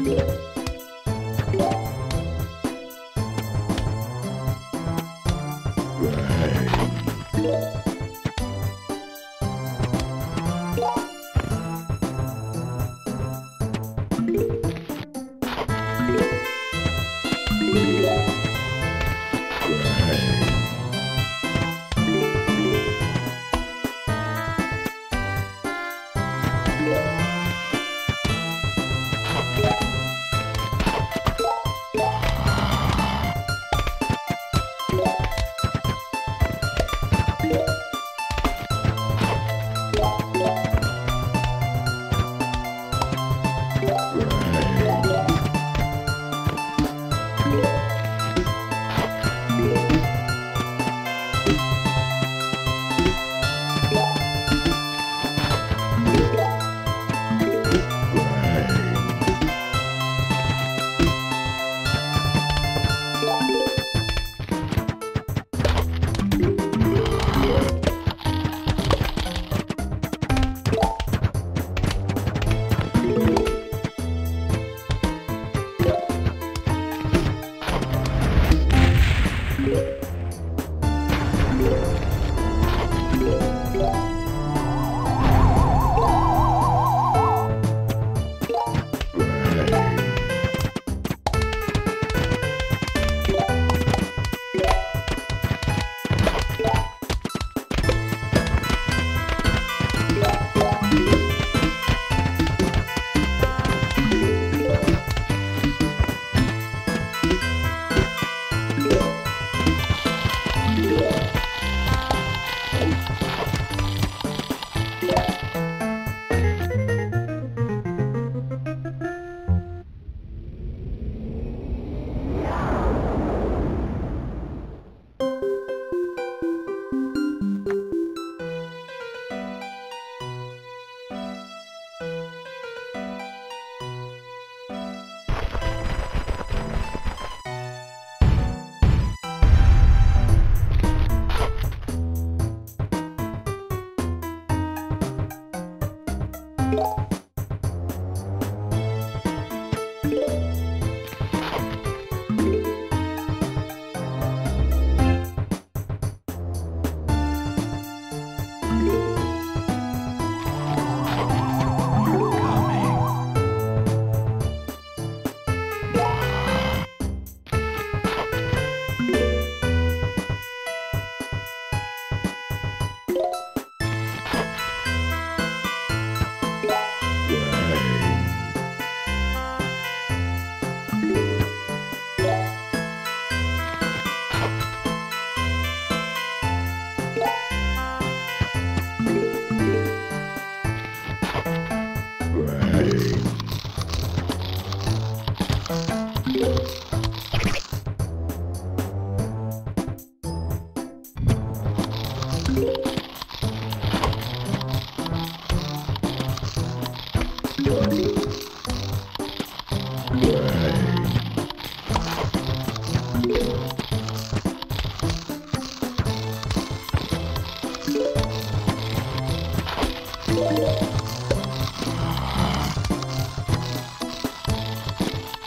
Yeah.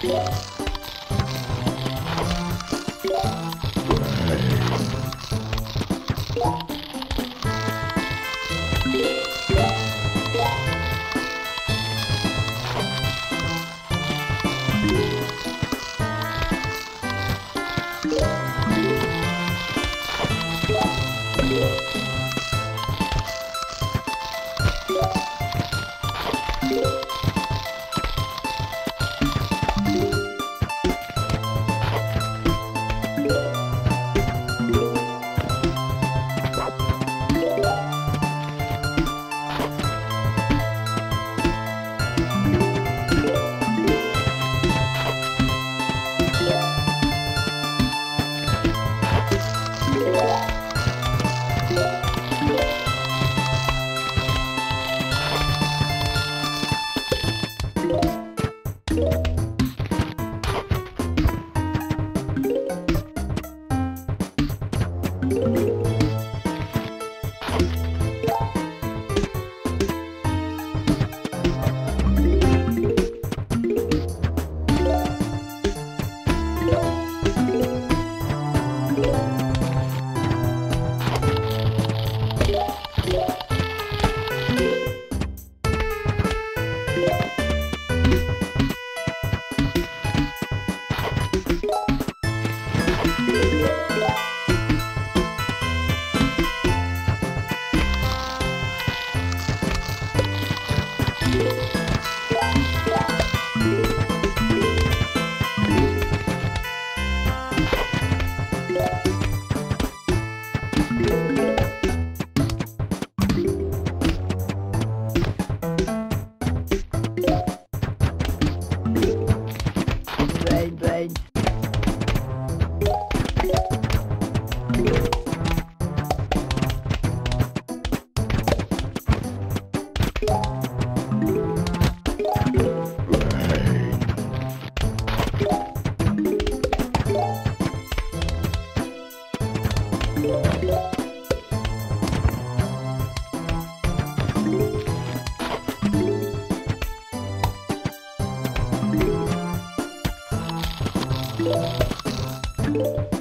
Yeah. Thank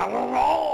I don't know.